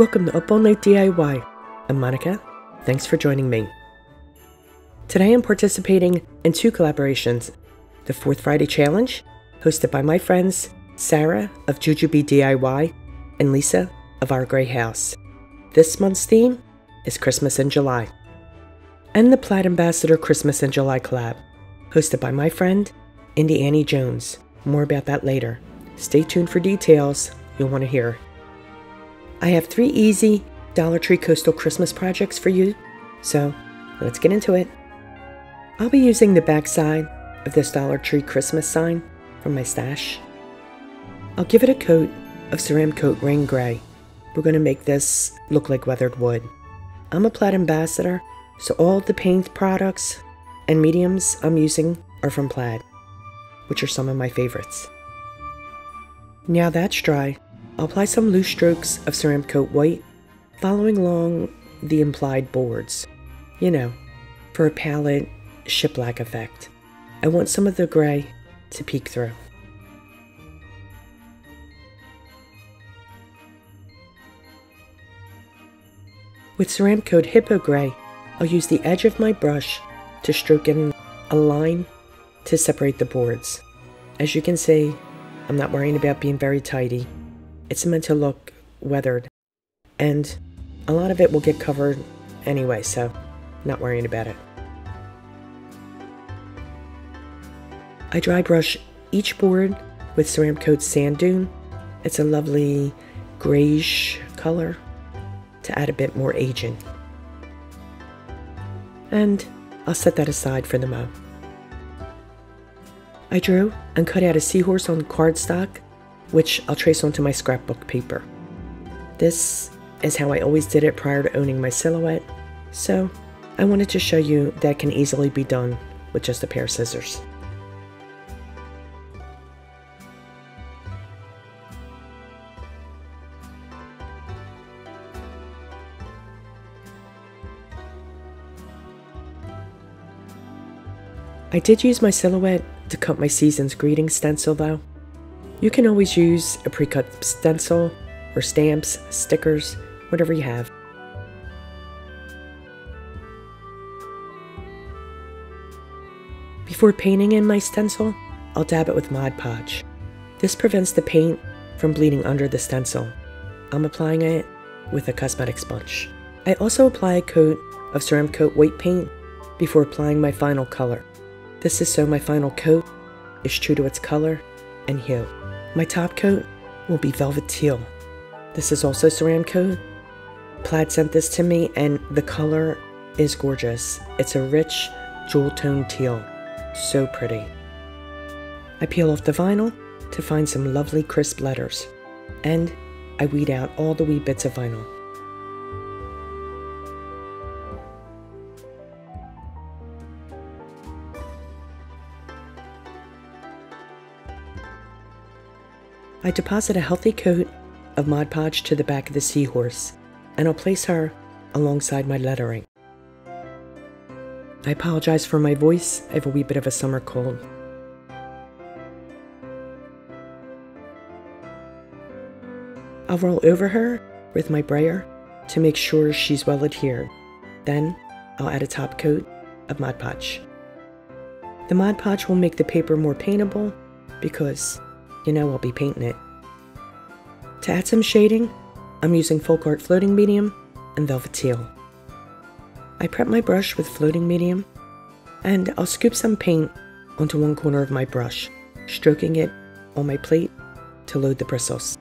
Welcome to Up All Night DIY. I'm Monica. Thanks for joining me. Today I'm participating in two collaborations the Fourth Friday Challenge, hosted by my friends Sarah of Jujubee DIY and Lisa of Our Gray House. This month's theme is Christmas in July. And the Plaid Ambassador Christmas in July collab, hosted by my friend Indie Annie Jones. More about that later. Stay tuned for details you'll want to hear. I have three easy Dollar Tree Coastal Christmas projects for you, so let's get into it. I'll be using the backside of this Dollar Tree Christmas sign from my stash. I'll give it a coat of Ceramcoat Rain Gray. We're going to make this look like weathered wood. I'm a Plaid ambassador, so all the paint products and mediums I'm using are from Plaid, which are some of my favorites. Now that's dry, apply some loose strokes of Ceramcoat White, following along the implied boards. You know, for a pallet shiplap effect. I want some of the gray to peek through. With Ceramcoat Hippo Gray, I'll use the edge of my brush to stroke in a line to separate the boards. As you can see, I'm not worrying about being very tidy. It's meant to look weathered, and a lot of it will get covered anyway, so not worrying about it. I dry brush each board with Ceramcoat Sand Dune. It's a lovely grayish color to add a bit more aging. And I'll set that aside for the mo. I drew and cut out a seahorse on cardstock, which I'll trace onto my scrapbook paper. This is how I always did it prior to owning my silhouette, so I wanted to show you that can easily be done with just a pair of scissors. I did use my silhouette to cut my season's greeting stencil though. You can always use a pre-cut stencil or stamps, stickers, whatever you have. Before painting in my stencil, I'll dab it with Mod Podge. This prevents the paint from bleeding under the stencil. I'm applying it with a cosmetic sponge. I also apply a coat of Ceramcoat white paint before applying my final color. This is so my final coat is true to its color and hue. My top coat will be velvet teal. This is also Ceramcoat. Plaid sent this to me and the color is gorgeous. It's a rich jewel tone teal. So pretty. I peel off the vinyl to find some lovely crisp letters. And I weed out all the wee bits of vinyl. I deposit a healthy coat of Mod Podge to the back of the seahorse, and I'll place her alongside my lettering. I apologize for my voice, I have a wee bit of a summer cold. I'll roll over her with my brayer to make sure she's well adhered. Then I'll add a top coat of Mod Podge. The Mod Podge will make the paper more paintable because you know I'll be painting it. To add some shading, I'm using Folk Art Floating Medium and Velvet Teal. I prep my brush with floating medium, and I'll scoop some paint onto one corner of my brush, stroking it on my plate to load the bristles.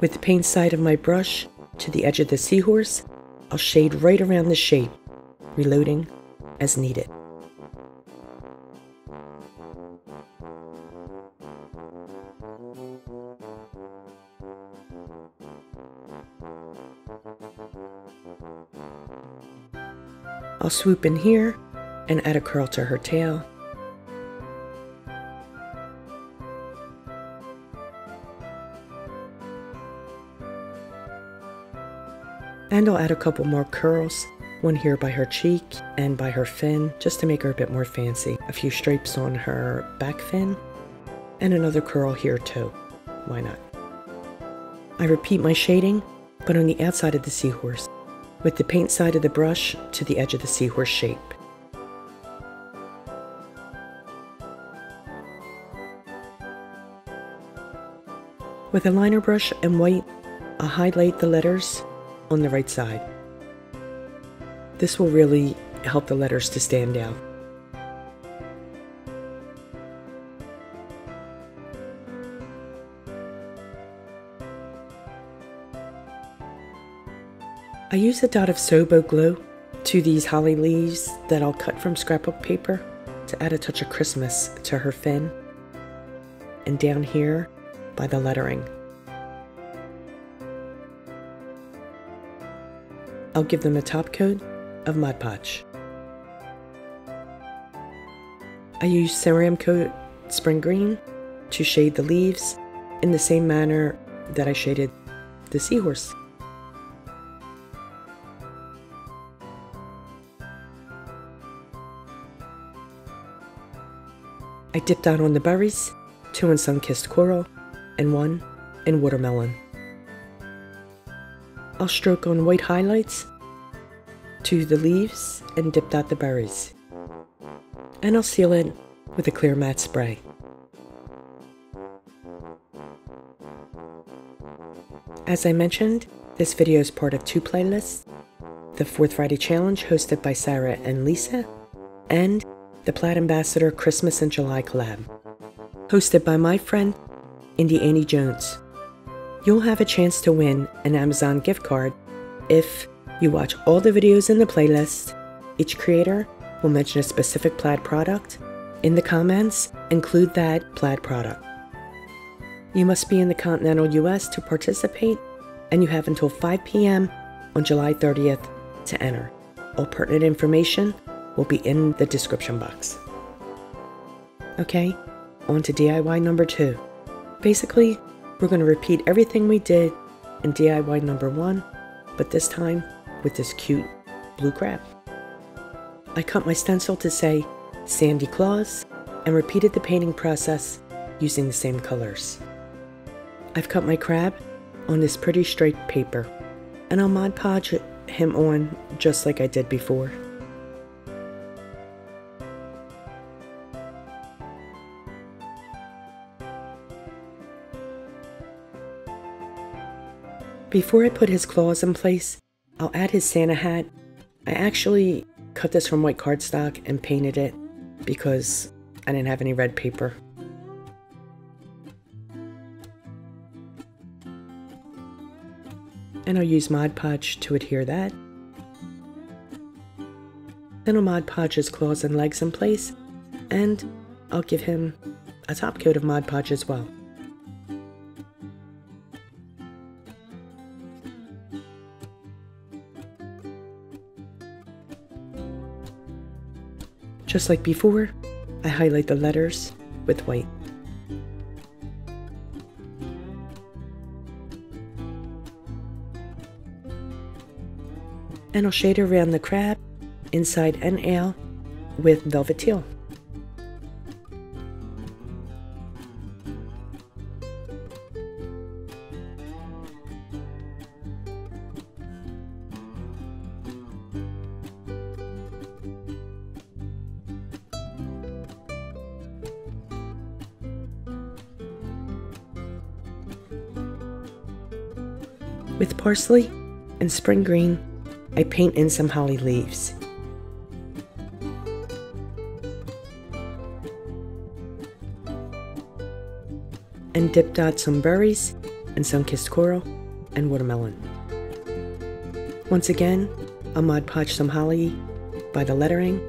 With the paint side of my brush to the edge of the seahorse, I'll shade right around the shape, reloading as needed. I'll swoop in here and add a curl to her tail. And I'll add a couple more curls, one here by her cheek and by her fin, just to make her a bit more fancy. A few stripes on her back fin, and another curl here too. why not? I repeat my shading, but on the outside of the seahorse, with the paint side of the brush to the edge of the seahorse shape. With a liner brush and white, I'll highlight the letters on the right side. This will really help the letters to stand out. I use a dot of Sobo glue to these holly leaves that I'll cut from scrapbook paper to add a touch of Christmas to her fin. And down here by the lettering. I'll give them a top coat of Mod Podge. I use Ceramcoat Spring Green to shade the leaves in the same manner that I shaded the seahorse. I dipped out on the berries, two in sun-kissed coral, and one in watermelon. I'll stroke on white highlights to the leaves and dip out the berries. And I'll seal it with a clear matte spray. As I mentioned, this video is part of two playlists, the Fourth Friday Challenge hosted by Sarah and Lisa, and the Plaid Ambassador Christmas in July collab, hosted by my friend, Indie Annie Jones. You'll have a chance to win an Amazon gift card if you watch all the videos in the playlist. Each creator will mention a specific plaid product. In the comments, include that plaid product. You must be in the continental US to participate, and you have until 5 p.m. on July 30th to enter. All pertinent information will be in the description box. Okay, on to DIY number two. Basically, we're going to repeat everything we did in DIY number one, but this time with this cute blue crab. I cut my stencil to say Sandy Claws and repeated the painting process using the same colors. I've cut my crab on this pretty straight paper and I'll Mod Podge him on just like I did before. Before I put his claws in place, I'll add his Santa hat. I actually cut this from white cardstock and painted it because I didn't have any red paper. And I'll use Mod Podge to adhere that. Then I'll Mod Podge his claws and legs in place, and I'll give him a top coat of Mod Podge as well. Just like before, I highlight the letters with white. And I'll shade around the crab, inside and out, with velvet teal. With parsley and spring green, I paint in some holly leaves. And dip out some berries and sun-kissed coral and watermelon. Once again, I'll Mod Podge some holly by the lettering.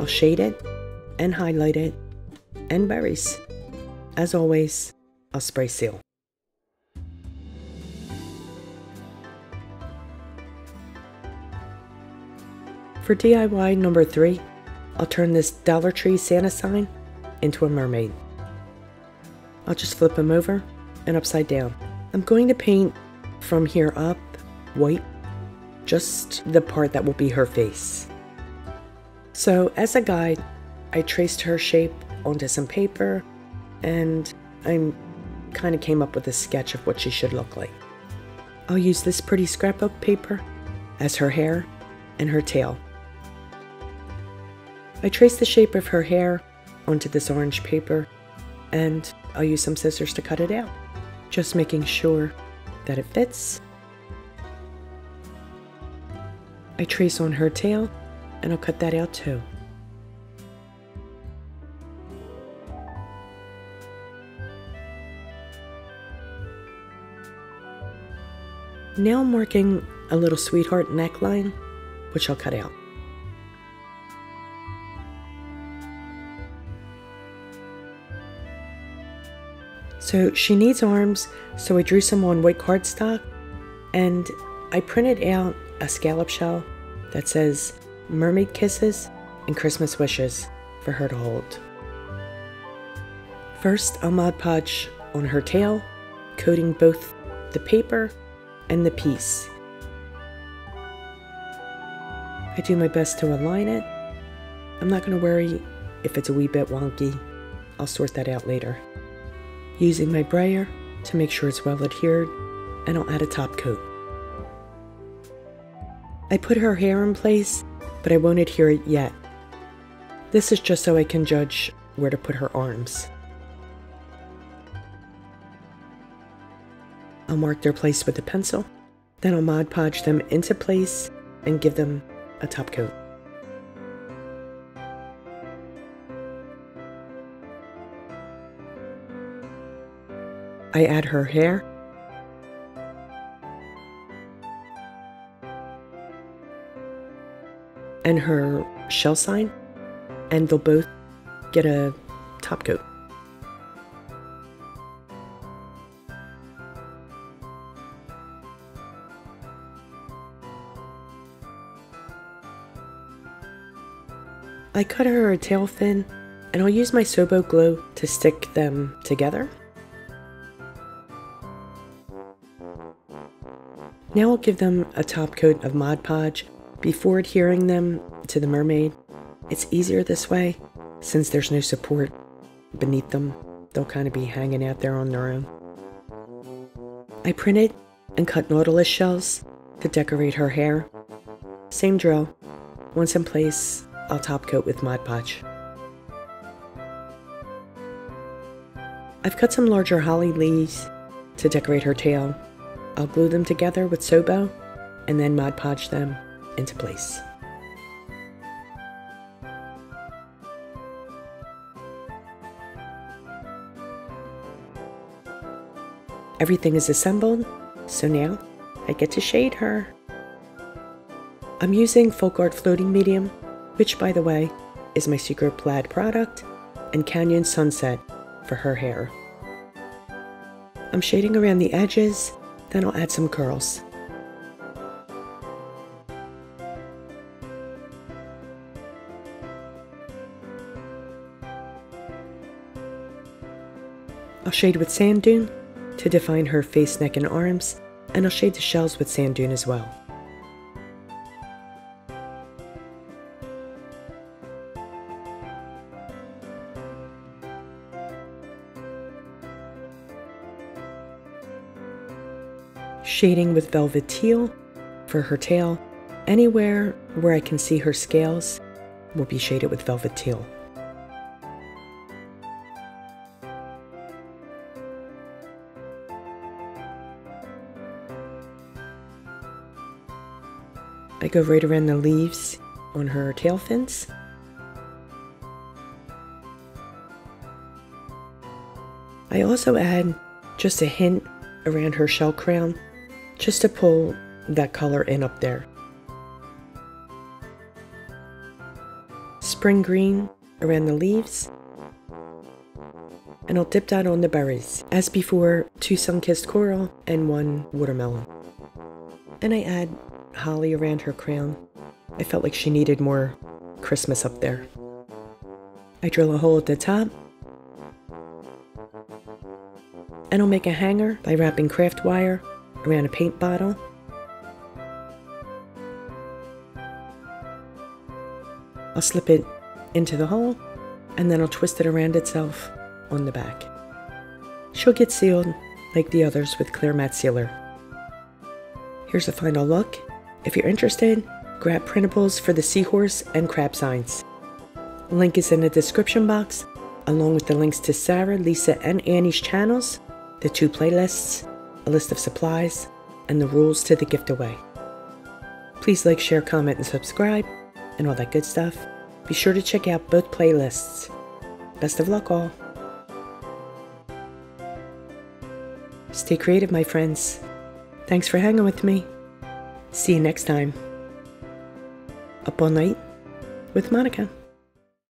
I'll shade it and highlight it and berries. As always, I'll spray seal. For DIY number three, I'll turn this Dollar Tree Santa sign into a mermaid. I'll just flip him over and upside down. I'm going to paint from here up white, just the part that will be her face. So as a guide, I traced her shape onto some paper and I'm kind of came up with a sketch of what she should look like. I'll use this pretty scrapbook paper as her hair and her tail. I trace the shape of her hair onto this orange paper and I'll use some scissors to cut it out, just making sure that it fits. I trace on her tail and I'll cut that out too. Now I'm working a little sweetheart neckline, which I'll cut out. So she needs arms, so I drew some on white cardstock and I printed out a scallop shell that says mermaid kisses and Christmas wishes for her to hold. First, I'll Mod Podge on her tail, coating both the paper and the piece. I do my best to align it. I'm not going to worry if it's a wee bit wonky. I'll sort that out later. Using my brayer to make sure it's well adhered, and I'll add a top coat. I put her hair in place, but I won't adhere it yet. This is just so I can judge where to put her arms. I'll mark their place with a pencil, then I'll Mod Podge them into place and give them a top coat. I add her hair. And her shell sign, and they'll both get a top coat. I cut her a tail fin, and I'll use my Sobo glue to stick them together. Now I'll give them a top coat of Mod Podge before adhering them to the mermaid. It's easier this way since there's no support beneath them. They'll kind of be hanging out there on their own. I printed and cut nautilus shells to decorate her hair. Same drill. Once in place, I'll top coat with Mod Podge. I've cut some larger holly leaves to decorate her tail. I'll glue them together with Sobo and then Mod Podge them into place. Everything is assembled, so now I get to shade her. I'm using Folk Art Floating Medium which, by the way, is my secret plaid product, and Canyon Sunset for her hair. I'm shading around the edges, then I'll add some curls. I'll shade with sand dune to define her face, neck, and arms, and I'll shade the shells with sand dune as well. Shading with velvet teal for her tail. Anywhere where I can see her scales will be shaded with velvet teal. I go right around the leaves on her tail fins. I also add just a hint around her shell crown just to pull that color in up there. Spring green around the leaves. And I'll dip that on the berries. As before, two sun-kissed coral and one watermelon. And I add holly around her crown. I felt like she needed more Christmas up there. I drill a hole at the top. And I'll make a hanger by wrapping craft wire around a paint bottle. I'll slip it into the hole and then I'll twist it around itself on the back. she'll get sealed like the others with clear matte sealer. Here's a final look. If you're interested, grab printables for the seahorse and crab signs. Link is in the description box, along with the links to Sarah, Lisa, and Annie's channels, the two playlists, list of supplies, and the rules to the giftaway. Please like, share, comment, and subscribe, and all that good stuff. Be sure to check out both playlists. Best of luck, all. Stay creative, my friends. Thanks for hanging with me. See you next time. Up all night with Monica.